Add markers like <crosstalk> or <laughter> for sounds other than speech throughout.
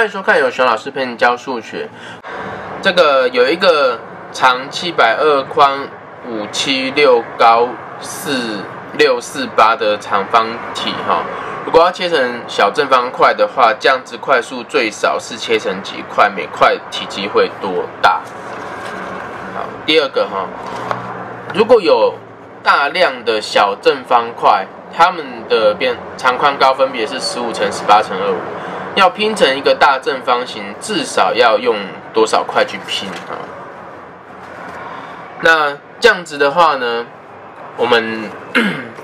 欢迎收看有熊老师陪你教数学。这个有一个长七百二、宽五七六、高四六四八的长方体哈。如果要切成小正方块的话，这样子块数最少是切成几块？每块体积会多大？好，第二个哈，如果有大量的小正方块，它们的边长宽高分别是十五乘十八乘二五，要拼成一个大正方形，至少要用多少块去拼啊？那这样子的话呢，我们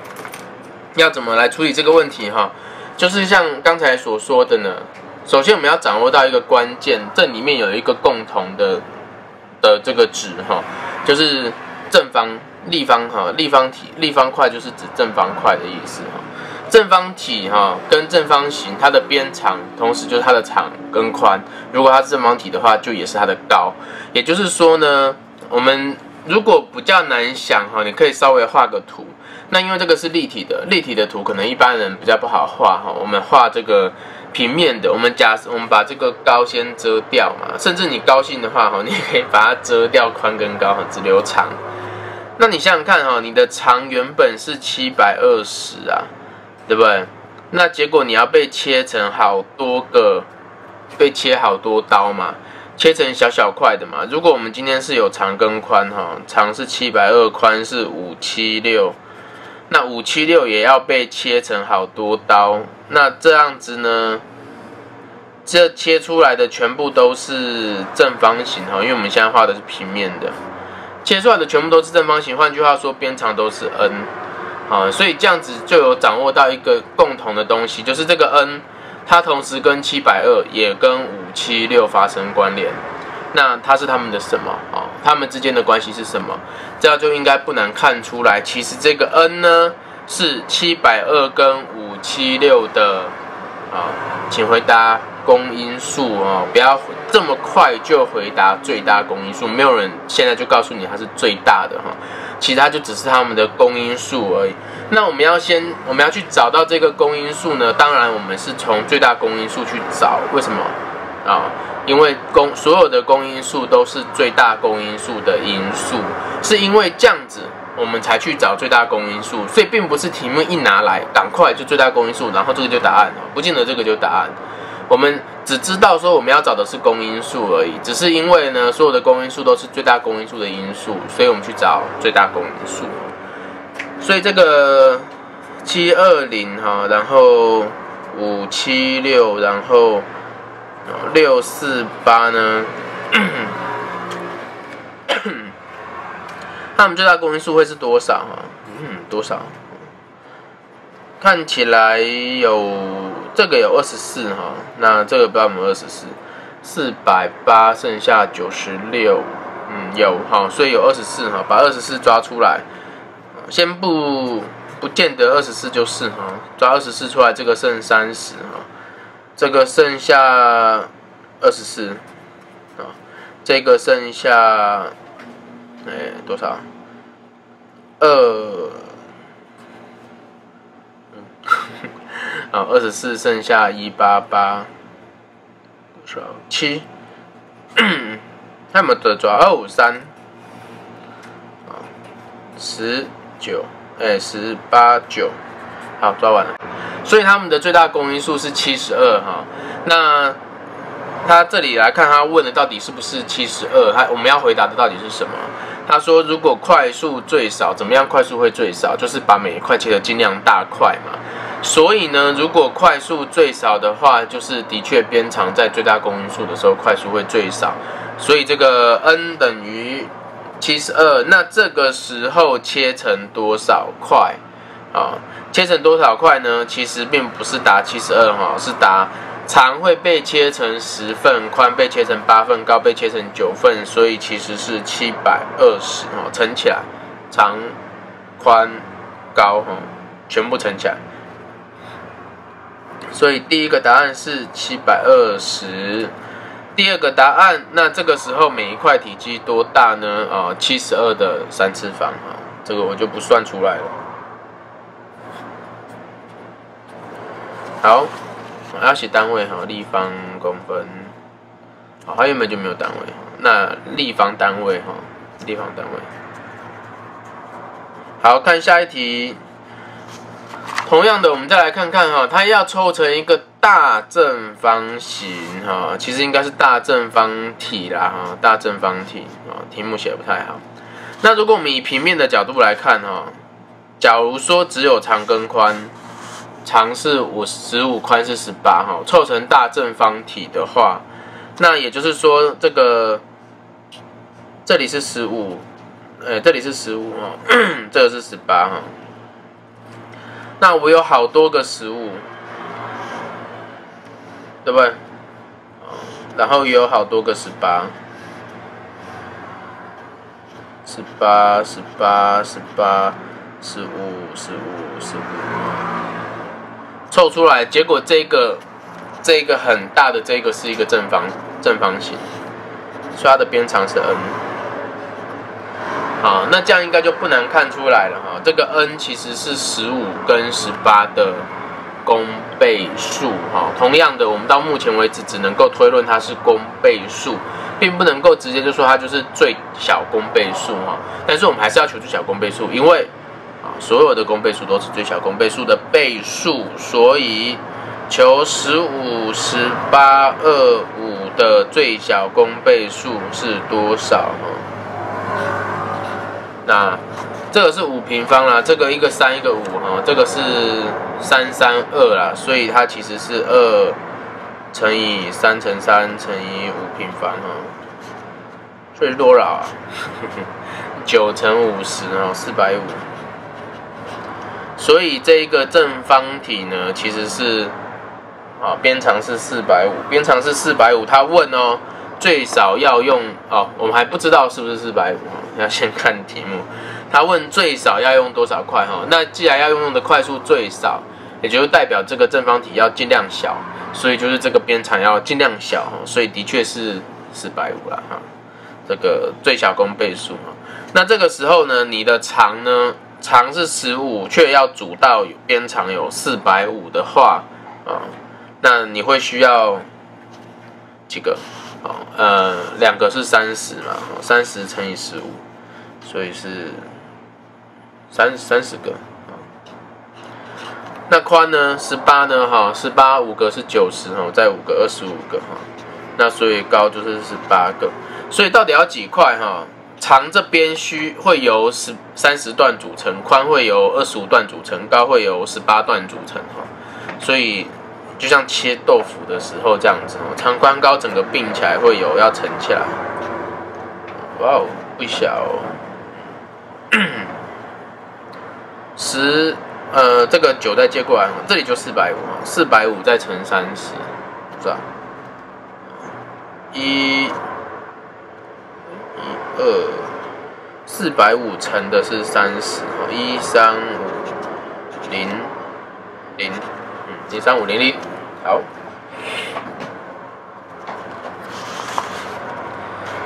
<coughs> 要怎么来处理这个问题哈？就是像刚才所说的呢，首先我们要掌握到一个关键，这里面有一个共同的的这个值哈，就是正方。立方哈，立方体，立方块就是指正方块的意思哈。正方体哈跟正方形，它的边长同时就是它的长跟宽。如果它是正方体的话，就也是它的高。也就是说呢，我们如果比较难想哈，你可以稍微画个图。那因为这个是立体的，立体的图可能一般人比较不好画哈。我们画这个平面的，我们假设我们把这个高先遮掉嘛，甚至你高兴的话哈，你也可以把它遮掉宽跟高哈，只留长。那你想想看哈，你的长原本是七百二十啊，对不对？那结果你要被切成好多个，被切好多刀嘛，切成小小块的嘛。如果我们今天是有长跟宽哈，长是七百二，宽是五七六，那五七六也要被切成好多刀。那这样子呢，这切出来的全部都是正方形哈，因为我们现在画的是平面的。切出来的全部都是正方形，换句话说，边长都是 n，啊，所以这样子就有掌握到一个共同的东西，就是这个 n，它同时跟七百二也跟五七六发生关联，那它是它们的什么啊？它们之间的关系是什么？这样就应该不难看出来，其实这个 n 呢是七百二跟五七六的啊，请回答。公因数哦，不要这么快就回答最大公因数，没有人现在就告诉你它是最大的哈，其他就只是他们的公因数而已。那我们要先，我们要去找到这个公因数呢？当然，我们是从最大公因数去找。为什么啊？因为公所有的公因数都是最大公因数的因数，是因为这样子我们才去找最大公因数，所以并不是题目一拿来赶快就最大公因数，然后这个就答案哦，不见得这个就答案。我们只知道说我们要找的是公因数而已，只是因为呢，所有的公因数都是最大公因数的因数，所以我们去找最大公因数。所以这个七二零哈，然后五七六，然后六四八呢，<coughs> 它们最大公因数会是多少哈？嗯，多少？看起来有。这个有二十四哈，那这个不知道有没有二十四，四百八剩下九十六，嗯有哈，所以有二十四哈，把二十四抓出来，先不不见得二十四就是哈，抓二十四出来，这个剩三十哈，这个剩下二十四啊，这个剩下哎多少？二。啊，二十四剩下一八八，多少七？<clears throat> 他们的抓二五三，啊，十九，哎，十八九，好，抓完了。所以他们的最大公因数是七十二哈。那他这里来看，他问的到底是不是七十二？他我们要回答的到底是什么？他说，如果块数最少，怎么样？块数会最少，就是把每一块切的尽量大块嘛。所以呢，如果快速最少的话，就是的确边长在最大公因数的时候，快速会最少。所以这个 n 等于七十二，那这个时候切成多少块啊？切成多少块呢？其实并不是答七十二哈，是答长会被切成十份，宽被切成八份，高被切成九份，所以其实是七百二十哈，乘起来，长、宽、高哈，全部乘起来。所以第一个答案是七百二十，第二个答案，那这个时候每一块体积多大呢？啊，七十二的三次方啊，这个我就不算出来了。好，我要写单位哈，立方公分。好，它原本就没有单位，那立方单位哈，立方单位。好看下一题，同样的，我们再来看看哈，它要凑成一个大正方形哈，其实应该是大正方体啦哈，大正方体啊，题目写不太好。那如果我们以平面的角度来看哈，假如说只有长跟宽，长是五十五，宽是十八哈，凑成大正方体的话。那也就是说，这个这里是十五，呃，这里是十五哈，<coughs> 这个是十八哈。那我有好多个十五，对不对？然后也有好多个十八，十八、十八、十八、十五、十五、十五，凑出来，结果这个。这个很大的这个是一个正方正方形，所以它的边长是 n。好，那这样应该就不难看出来了哈。这个 n 其实是十五跟十八的公倍数哈。同样的，我们到目前为止只能够推论它是公倍数，并不能够直接就说它就是最小公倍数哈。但是我们还是要求最小公倍数，因为啊，所有的公倍数都是最小公倍数的倍数，所以。求十五、十八、二五的最小公倍数是多少？那这个是五平方啦，这个一个三一个五哈，这个是三三二啦，所以它其实是二乘以三乘三乘以五平方哈，所以多少啊？<laughs> 九乘五十哦，四百五。所以这一个正方体呢，其实是。啊，边长是四百五，边长是四百五。他问哦，最少要用哦，我们还不知道是不是四百五，要先看题目。他问最少要用多少块哈？那既然要用用的块数最少，也就代表这个正方体要尽量小，所以就是这个边长要尽量小哈，所以的确是四百五了哈。这个最小公倍数哈。那这个时候呢，你的长呢，长是十五，却要组到边长有四百五的话啊。那你会需要几个？好，呃，两个是三十嘛，三十乘以十五，所以是三三十个。那宽呢？十八呢？哈，十八五个是九十哈，再五个二十五个哈。那所以高就是十八个。所以到底要几块哈？长这边需会由十三十段组成，宽会由二十五段组成，高会由十八段组成哈。所以。就像切豆腐的时候这样子哦，长宽高整个并起来会有要乘起来。哇哦，不小。十，呃，这个九再接过来，这里就四百五嘛，四百五再乘三十，是吧？一，一二，四百五乘的是三十，一三五零零。嗯零三五零零，好。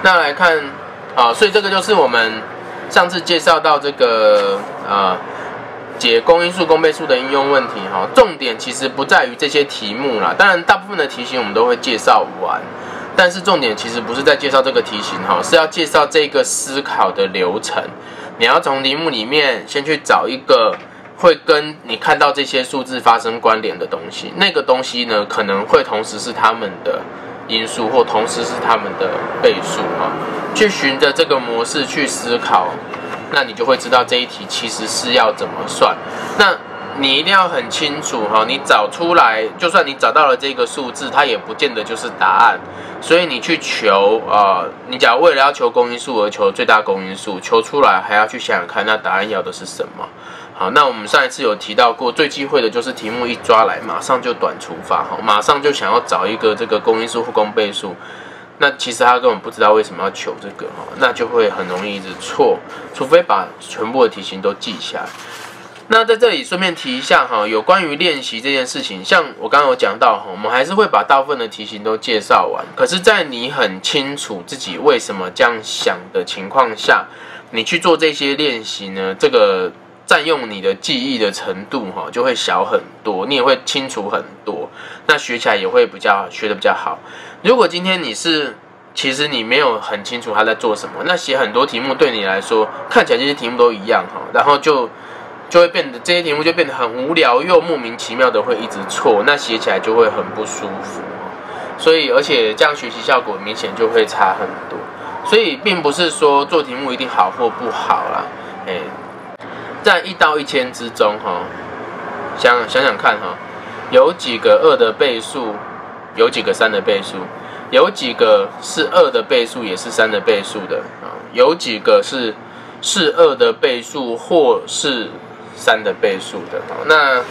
那来看，啊，所以这个就是我们上次介绍到这个啊解公因数、公倍数的应用问题哈。重点其实不在于这些题目啦，当然大部分的题型我们都会介绍完，但是重点其实不是在介绍这个题型哈，是要介绍这个思考的流程。你要从题目里面先去找一个。会跟你看到这些数字发生关联的东西，那个东西呢，可能会同时是他们的因数，或同时是他们的倍数啊。去循着这个模式去思考，那你就会知道这一题其实是要怎么算。那你一定要很清楚哈，你找出来，就算你找到了这个数字，它也不见得就是答案。所以你去求啊，你假如为了要求公因数而求最大公因数，求出来还要去想想看，那答案要的是什么？好，那我们上一次有提到过，最忌讳的就是题目一抓来，马上就短除法，哈，马上就想要找一个这个公因数或公倍数，那其实他根本不知道为什么要求这个，哈，那就会很容易一直错，除非把全部的题型都记下来。那在这里顺便提一下，哈，有关于练习这件事情，像我刚刚有讲到，哈，我们还是会把大部分的题型都介绍完，可是，在你很清楚自己为什么这样想的情况下，你去做这些练习呢，这个。占用你的记忆的程度哈就会小很多，你也会清楚很多，那学起来也会比较学的比较好。如果今天你是其实你没有很清楚他在做什么，那写很多题目对你来说看起来这些题目都一样哈，然后就就会变得这些题目就变得很无聊又莫名其妙的会一直错，那写起来就会很不舒服。所以而且这样学习效果明显就会差很多。所以并不是说做题目一定好或不好啦，哎，在一到一千之中哈，想想想看哈，有几个二的倍数，有几个三的倍数，有几个是二的倍数也是三的倍数的啊，有几个是是二的倍数或是三的倍数的。那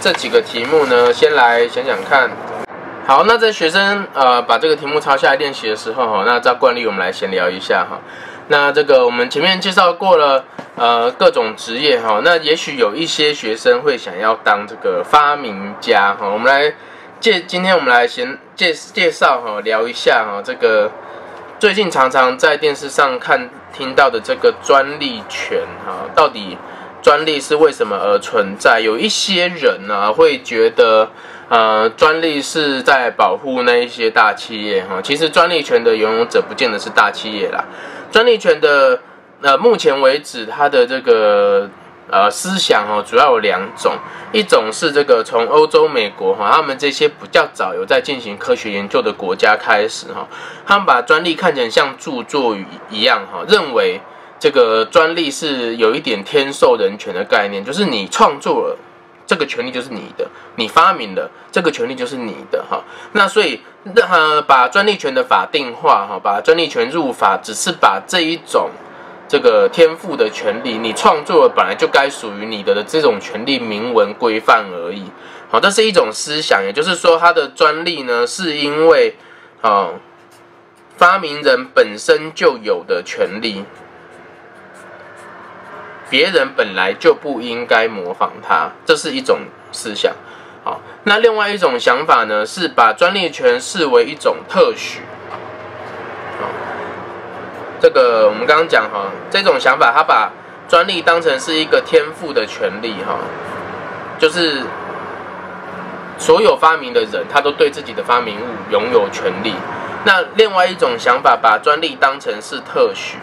这几个题目呢，先来想想看。好，那在学生呃把这个题目抄下来练习的时候哈，那照惯例我们来闲聊一下哈。那这个我们前面介绍过了呃各种职业哈，那也许有一些学生会想要当这个发明家哈。我们来介今天我们来先介介绍哈，聊一下哈这个最近常常在电视上看听到的这个专利权哈，到底专利是为什么而存在？有一些人呢会觉得。呃，专利是在保护那一些大企业哈，其实专利权的拥有者不见得是大企业啦。专利权的呃，目前为止它的这个呃思想哦，主要有两种，一种是这个从欧洲、美国哈，他们这些比较早有在进行科学研究的国家开始哈，他们把专利看成像著作一样哈，认为这个专利是有一点天授人权的概念，就是你创作了。这个权利就是你的，你发明的这个权利就是你的哈。那所以，呃，把专利权的法定化哈，把专利权入法，只是把这一种这个天赋的权利，你创作本来就该属于你的的这种权利明文规范而已。好，这是一种思想，也就是说，它的专利呢，是因为啊，发明人本身就有的权利。别人本来就不应该模仿他，这是一种思想。好，那另外一种想法呢，是把专利权视为一种特许。这个我们刚刚讲哈，这种想法，他把专利当成是一个天赋的权利哈，就是所有发明的人，他都对自己的发明物拥有权利。那另外一种想法，把专利当成是特许。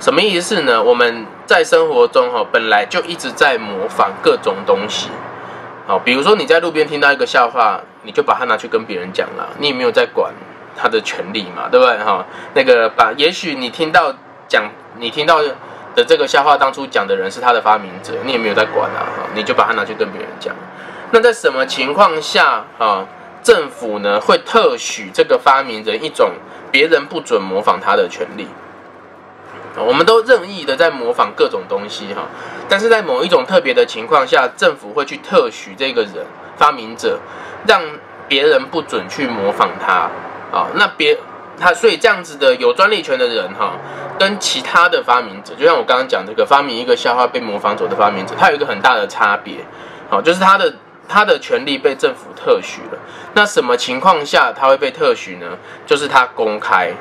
什么意思呢？我们在生活中哈，本来就一直在模仿各种东西。好，比如说你在路边听到一个笑话，你就把它拿去跟别人讲了，你也没有在管他的权利嘛，对不对？哈，那个把，也许你听到讲，你听到的这个笑话当初讲的人是他的发明者，你也没有在管啊，你就把它拿去跟别人讲。那在什么情况下啊，政府呢会特许这个发明人一种别人不准模仿他的权利？我们都任意的在模仿各种东西哈，但是在某一种特别的情况下，政府会去特许这个人发明者，让别人不准去模仿他啊。那别他所以这样子的有专利权的人哈，跟其他的发明者，就像我刚刚讲这个发明一个笑话被模仿走的发明者，他有一个很大的差别，好，就是他的他的权利被政府特许了。那什么情况下他会被特许呢？就是他公开。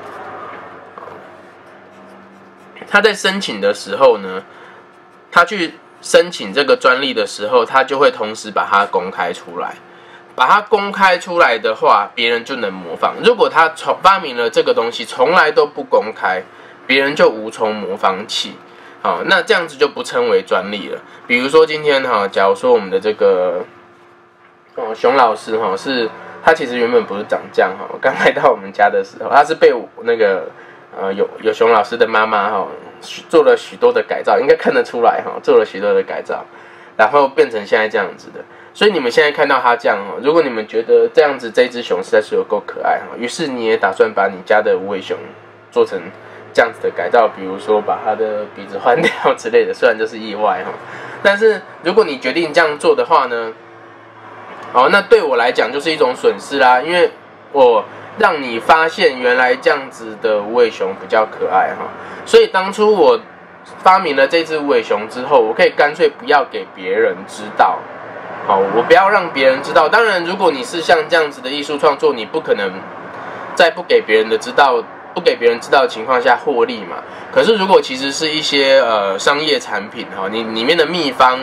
他在申请的时候呢，他去申请这个专利的时候，他就会同时把它公开出来。把它公开出来的话，别人就能模仿。如果他从发明了这个东西从来都不公开，别人就无从模仿起。好，那这样子就不称为专利了。比如说今天哈，假如说我们的这个哦熊老师哈，是他其实原本不是长这样哈。刚来到我们家的时候，他是被我那个。呃，有有熊老师的妈妈哈，做了许多的改造，应该看得出来哈，做了许多的改造，然后变成现在这样子的。所以你们现在看到它这样哦，如果你们觉得这样子这只熊实在是有够可爱哈，于是你也打算把你家的无尾熊做成这样子的改造，比如说把它的鼻子换掉之类的，虽然这是意外哈，<laughs> 但是如果你决定这样做的话呢，哦，那对我来讲就是一种损失啦，因为我。让你发现原来这样子的无尾熊比较可爱哈，所以当初我发明了这只无尾熊之后，我可以干脆不要给别人知道，好，我不要让别人知道。当然，如果你是像这样子的艺术创作，你不可能在不给别人的知道不给别人知道的情况下获利嘛。可是如果其实是一些呃商业产品哈，你里面的秘方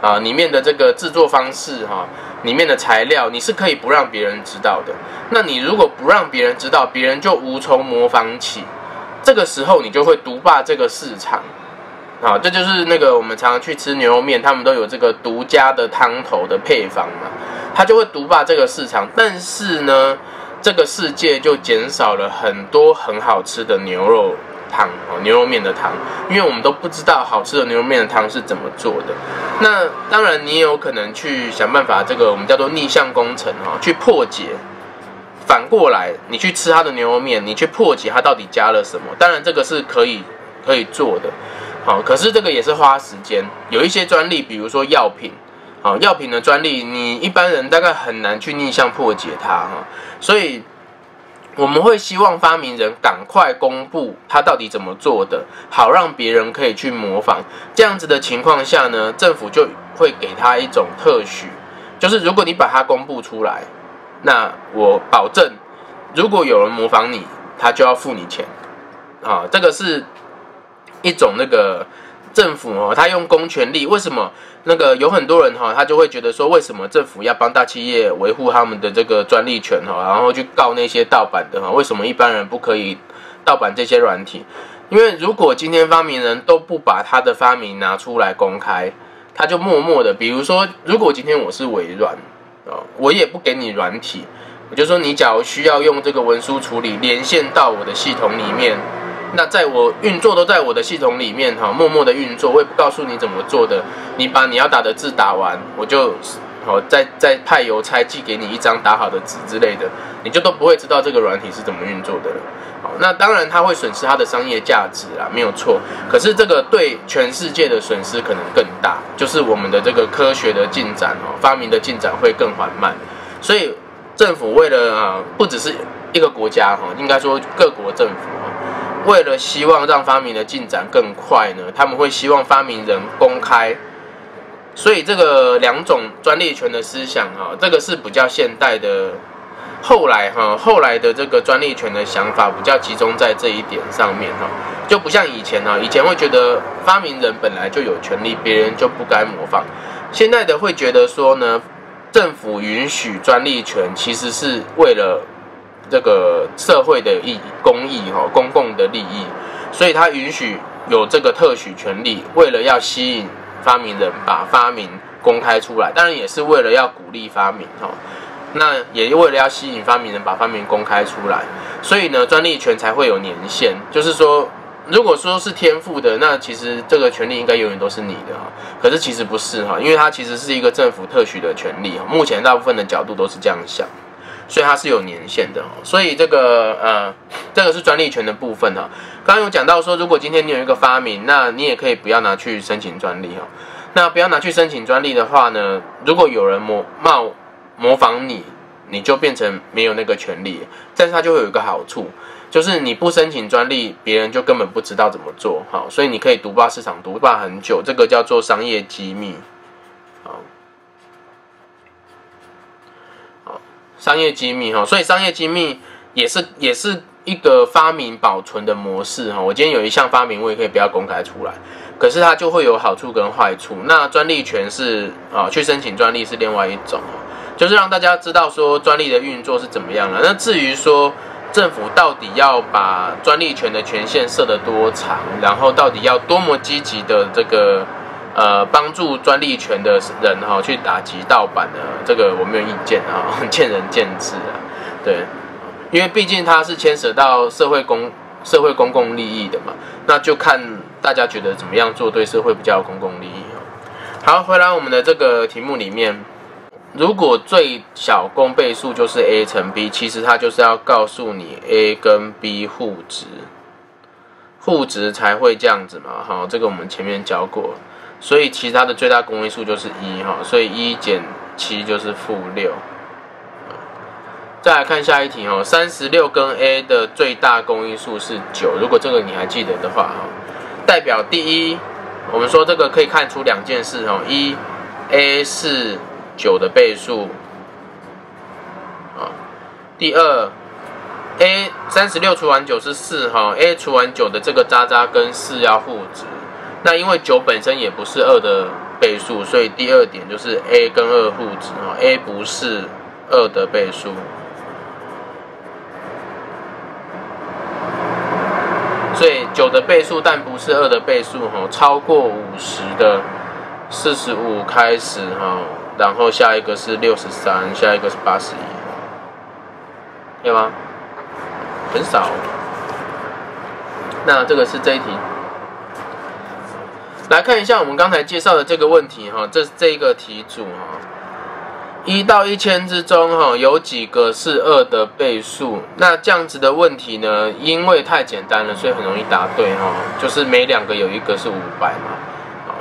啊，里面的这个制作方式哈，里面的材料你是可以不让别人知道的。那你如果不让别人知道，别人就无从模仿起，这个时候你就会独霸这个市场。好，这就是那个我们常常去吃牛肉面，他们都有这个独家的汤头的配方嘛，他就会独霸这个市场。但是呢，这个世界就减少了很多很好吃的牛肉汤哦，牛肉面的汤，因为我们都不知道好吃的牛肉面的汤是怎么做的。那当然，你也有可能去想办法，这个我们叫做逆向工程哈，去破解。反过来，你去吃他的牛肉面，你去破解它到底加了什么。当然，这个是可以可以做的。好，可是这个也是花时间。有一些专利，比如说药品，好，药品的专利，你一般人大概很难去逆向破解它哈。所以我们会希望发明人赶快公布他到底怎么做的，好让别人可以去模仿。这样子的情况下呢，政府就会给他一种特许，就是如果你把它公布出来，那我保证，如果有人模仿你，他就要付你钱。啊，这个是。一种那个政府哦，他用公权力，为什么那个有很多人哈，他就会觉得说，为什么政府要帮大企业维护他们的这个专利权哈，然后去告那些盗版的哈？为什么一般人不可以盗版这些软体？因为如果今天发明人都不把他的发明拿出来公开，他就默默的，比如说，如果今天我是微软啊，我也不给你软体，我就说你假如需要用这个文书处理连线到我的系统里面。那在我运作都在我的系统里面哈，默默的运作，我也不告诉你怎么做的。你把你要打的字打完，我就好再再派邮差寄给你一张打好的纸之类的，你就都不会知道这个软体是怎么运作的了。好，那当然它会损失它的商业价值啊，没有错。可是这个对全世界的损失可能更大，就是我们的这个科学的进展哦，发明的进展会更缓慢。所以政府为了啊，不只是一个国家哈，应该说各国政府。为了希望让发明的进展更快呢，他们会希望发明人公开，所以这个两种专利权的思想哈，这个是比较现代的。后来哈，后来的这个专利权的想法比较集中在这一点上面哈，就不像以前哈，以前会觉得发明人本来就有权利，别人就不该模仿。现在的会觉得说呢，政府允许专利权，其实是为了。这个社会的意公益哈，公共的利益，所以他允许有这个特许权利，为了要吸引发明人把发明公开出来，当然也是为了要鼓励发明哈，那也为了要吸引发明人把发明公开出来，所以呢，专利权才会有年限，就是说，如果说是天赋的，那其实这个权利应该永远都是你的哈，可是其实不是哈，因为它其实是一个政府特许的权利哈，目前大部分的角度都是这样想。所以它是有年限的，所以这个呃，这个是专利权的部分哈。刚刚有讲到说，如果今天你有一个发明，那你也可以不要拿去申请专利哈。那不要拿去申请专利的话呢，如果有人模冒模仿你，你就变成没有那个权利。但是它就会有一个好处，就是你不申请专利，别人就根本不知道怎么做好，所以你可以独霸市场，独霸很久，这个叫做商业机密。商业机密哈，所以商业机密也是也是一个发明保存的模式哈。我今天有一项发明，我也可以不要公开出来，可是它就会有好处跟坏处。那专利权是啊，去申请专利是另外一种，就是让大家知道说专利的运作是怎么样了。那至于说政府到底要把专利权的权限设得多长，然后到底要多么积极的这个。呃，帮助专利权的人哈去打击盗版的这个我没有意见啊，<laughs> 见仁见智啊。对，因为毕竟它是牵涉到社会公社会公共利益的嘛，那就看大家觉得怎么样做对社会比较公共利益哦好，回来我们的这个题目里面，如果最小公倍数就是 a 乘 b，其实它就是要告诉你 a 跟 b 互值，互值才会这样子嘛。好，这个我们前面教过。所以其他的最大公因数就是一哈，所以一减七就是负六。再来看下一题哦，三十六跟 a 的最大公因数是九，如果这个你还记得的话哈，代表第一，我们说这个可以看出两件事哦，一 a 是九的倍数啊，第二 a 三十六除完九是四哈，a 除完九的这个渣渣跟四要互质。那因为九本身也不是二的倍数，所以第二点就是 a 跟二互质哈，a 不是二的倍数。所以九的倍数，但不是二的倍数哈，超过五十的四十五开始哈，然后下一个是六十三，下一个是八十一，对吗？很少。那这个是这一题。来看一下我们刚才介绍的这个问题哈，这这个题组哈，一到一千之中哈，有几个是二的倍数？那这样子的问题呢，因为太简单了，所以很容易答对哈，就是每两个有一个是五百嘛。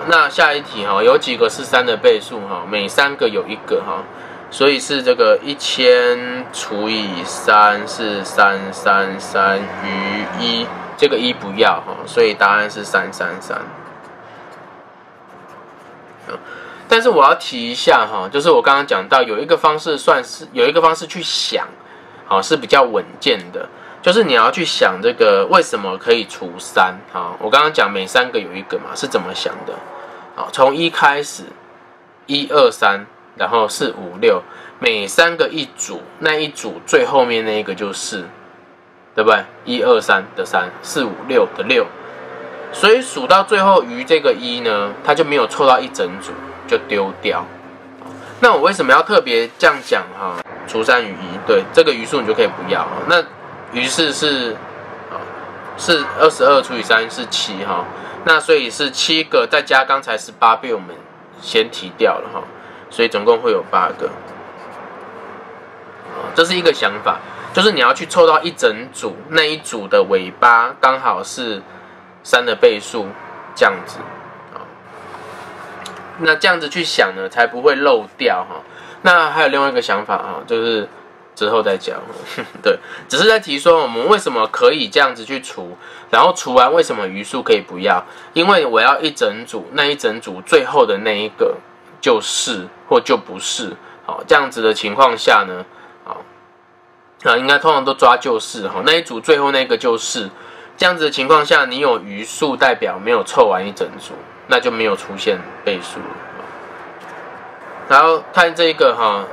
那下一题哈，有几个是三的倍数哈？每三个有一个哈，所以是这个一千除以三是三三三余一，这个一不要哈，所以答案是三三三。但是我要提一下哈，就是我刚刚讲到有一个方式算是有一个方式去想，好是比较稳健的，就是你要去想这个为什么可以除三啊。我刚刚讲每三个有一个嘛，是怎么想的？好，从一开始，一二三，然后四五六，每三个一组，那一组最后面那一个就是，对不对？一二三的三，四五六的六。所以数到最后余这个一呢，它就没有凑到一整组，就丢掉。那我为什么要特别这样讲哈？除三余一，对这个余数你就可以不要。那于是是，是二十二除以三是七哈。那所以是七个再加刚才十八被我们先提掉了哈，所以总共会有八个。这是一个想法，就是你要去凑到一整组，那一组的尾巴刚好是。三的倍数，这样子啊，那这样子去想呢，才不会漏掉哈。那还有另外一个想法啊，就是之后再讲。<laughs> 对，只是在提说我们为什么可以这样子去除，然后除完为什么余数可以不要？因为我要一整组，那一整组最后的那一个就是或就不是。好，这样子的情况下呢，好，那，应该通常都抓就是哈，那一组最后那个就是。这样子的情况下，你有余数代表没有凑完一整组，那就没有出现倍数。然后看这个哈，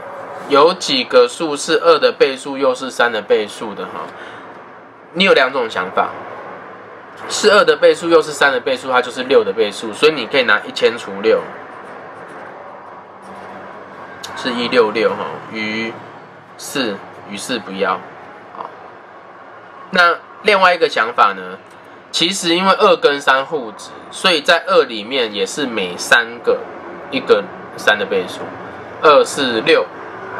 有几个数是二的倍数又是三的倍数的哈？你有两种想法，是二的倍数又是三的倍数，它就是六的倍数，所以你可以拿一千除六，是一六六哈，余四余四不要，好，那。另外一个想法呢，其实因为二跟三互质，所以在二里面也是每三个一个三的倍数，二四六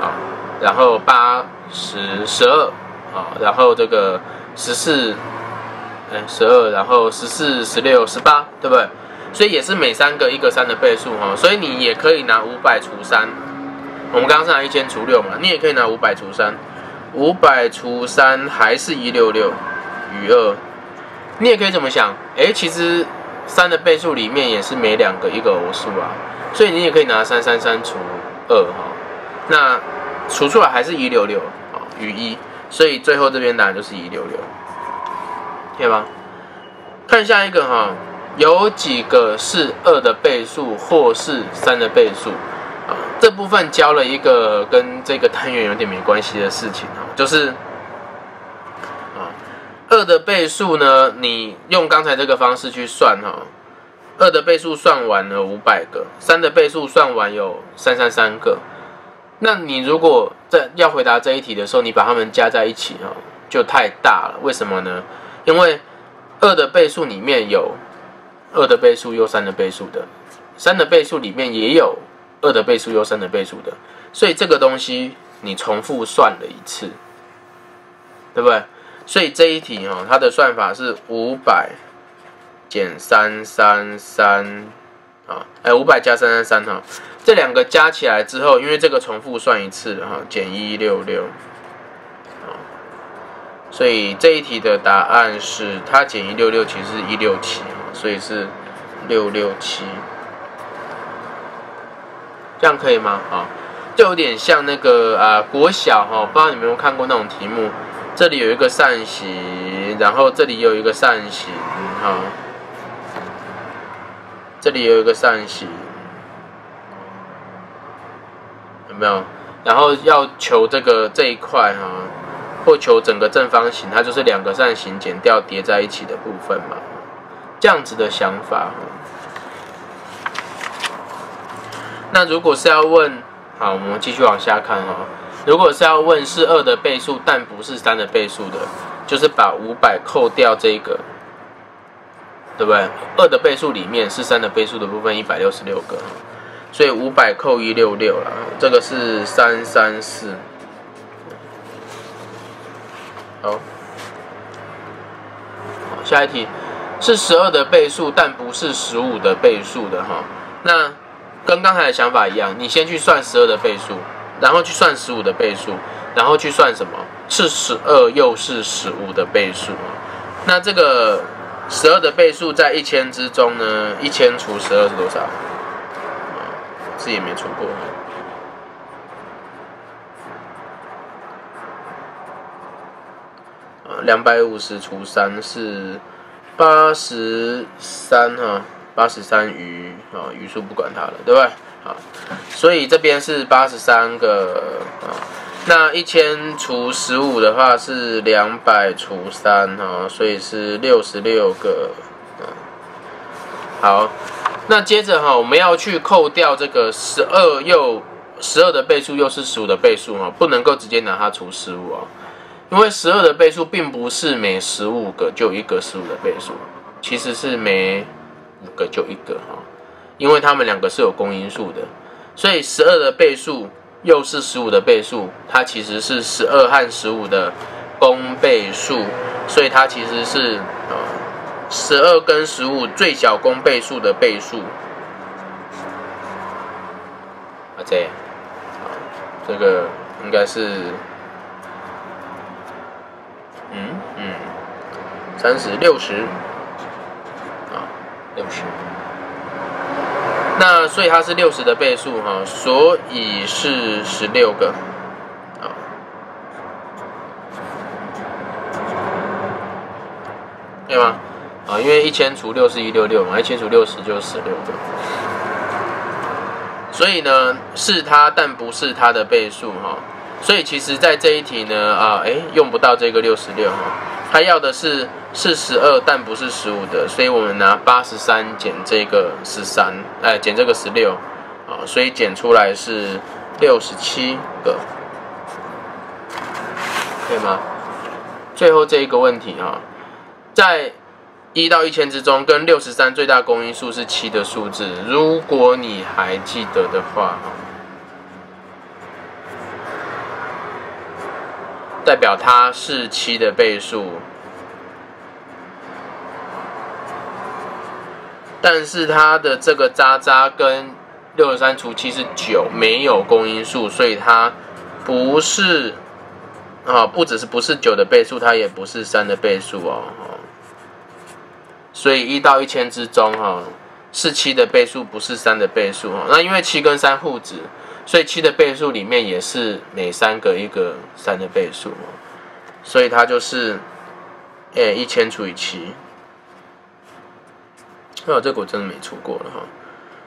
啊，然后八十十二啊，然后这个十四哎十二，然后十四十六十八，对不对？所以也是每三个一个三的倍数哈，所以你也可以拿五百除三，我们刚刚是拿一千除六嘛，你也可以拿五百除三，五百除三还是一六六。余二，你也可以怎么想？哎，其实三的倍数里面也是每两个一个偶数啊，所以你也可以拿三三三除二哈，那除出来还是一六六啊，余一，所以最后这边答案就是一六六，可以吗？看下一个哈，有几个是二的倍数或是三的倍数啊？这部分教了一个跟这个单元有点没关系的事情，就是。二的倍数呢？你用刚才这个方式去算哈，二的倍数算完了五百个，三的倍数算完有三三三个。那你如果在要回答这一题的时候，你把它们加在一起哈，就太大了。为什么呢？因为二的倍数里面有二的倍数又三的倍数的，三的倍数里面也有二的倍数又三的倍数的，所以这个东西你重复算了一次，对不对？所以这一题哈，它的算法是五百减三三三啊，哎，五百加三三三哈，这两个加起来之后，因为这个重复算一次哈，减一六六啊，所以这一题的答案是它减一六六其实是一六七所以是六六七，这样可以吗？啊，就有点像那个啊国小哈，不知道你们有没有看过那种题目。这里有一个扇形，然后这里有一个扇形，哈，这里有一个扇形，有没有？然后要求这个这一块哈，或求整个正方形，它就是两个扇形减掉叠在一起的部分嘛，这样子的想法。那如果是要问，好，我们继续往下看哦。如果是要问是二的倍数，但不是三的倍数的，就是把五百扣掉这个，对不对？二的倍数里面是三的倍数的部分一百六十六个，所以五百扣一六六了，这个是三三四。好，下一题是十二的倍数，但不是十五的倍数的哈。那跟刚才的想法一样，你先去算十二的倍数，然后去算十五的倍数，然后去算什么？是十二又是十五的倍数。那这个十二的倍数在一千之中呢？一千除十二是多少？自己没除过。两百五十除三是八十三哈。八十三余啊，余数不管它了，对不对？好，所以这边是八十三个啊。那一千除十五的话是两百除三啊，所以是六十六个啊。好，那接着哈，我们要去扣掉这个十二又十二的倍数又是十五的倍数哈，不能够直接拿它除十五啊，因为十二的倍数并不是每十五个就一个十五的倍数，其实是每五个就一个哈，因为它们两个是有公因数的，所以十二的倍数又是十五的倍数，它其实是十二和十五的公倍数，所以它其实是呃十二跟十五最小公倍数的倍数。啊这，这个应该是，嗯嗯，三十六十啊。六十，那所以它是六十的倍数哈，所以是十六个，啊，对吗？啊，因为一千除六是一六六嘛，一千除六十就是十六个，所以呢是它，但不是它的倍数哈，所以其实在这一题呢啊，哎，用不到这个六十六哈，他要的是。四十二，但不是十五的，所以我们拿八十三减这个十三，哎，减这个十六，啊，所以减出来是六十七个，可以吗？最后这一个问题啊，在一到一千之中，跟六十三最大公因数是七的数字，如果你还记得的话，代表它是七的倍数。但是它的这个渣渣跟六十三除七是九，没有公因数，所以它不是啊，不只是不是九的倍数，它也不是三的倍数哦。所以一到一千之中哈，是七的倍数，不是三的倍数哈。那因为七跟三互指，所以七的倍数里面也是每三个一个三的倍数。所以它就是诶一千除以七。那这个我真的没出过了哈，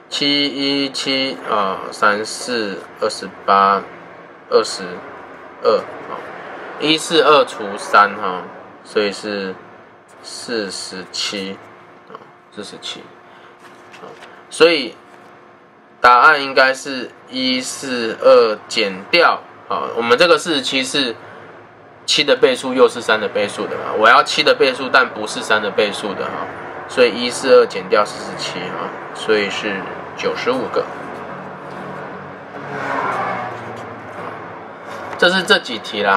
七一七啊，三四二十八，二十二啊，一四二除三哈，所以是四十七啊，四十七所以答案应该是一四二减掉啊，我们这个四十七是七的倍数又是三的倍数的嘛，我要七的倍数但不是三的倍数的哈。所以一四二减掉四十七啊，所以是九十五个。这是这几题啦。